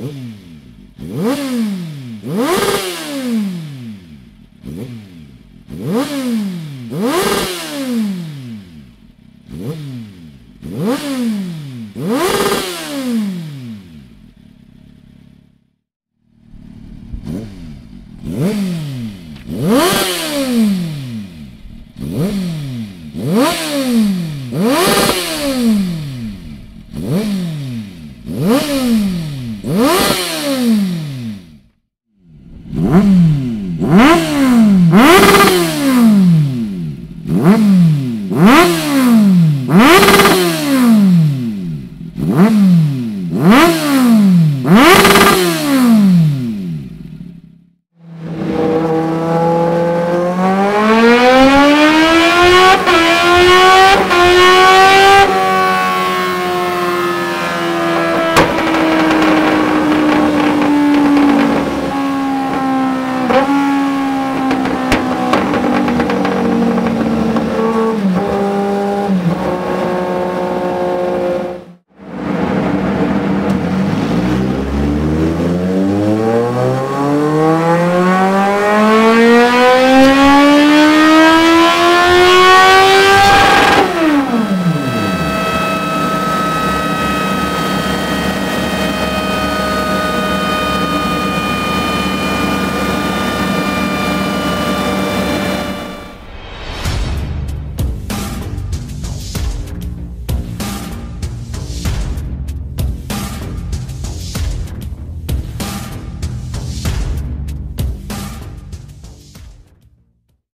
Mmm. Mm-hmm.